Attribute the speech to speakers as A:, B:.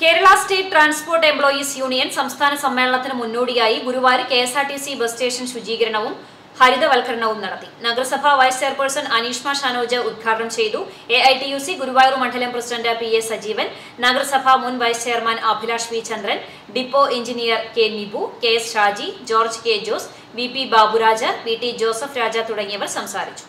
A: Kerala state transport employees union സംസ്ഥാന സമ്മേളനത്തിന് മുന്നോടിയായി Guruvayur K S R T C bus station ശുചീകരണവും ഹരിതവൽക്കരണവും നടത്തി. നഗരസഭാ വൈസ് ചെയർപേഴ്സൺ അനീഷ്മ ഷാനോജ് ഉദ്ഘാടനം ചെയ്തു. A I T U C Guruvayur മണ്ഡലം പ്രസിഡന്റ് പി എ സജീവൻ നഗരസഭാ മുൻ vice chairman Abhilash V Chandran depot engineer K Nibu K S Shaji George K Jose V P Baburaj V T Joseph Raja തുടങ്ങിയവർ സംസാരിച്ചു.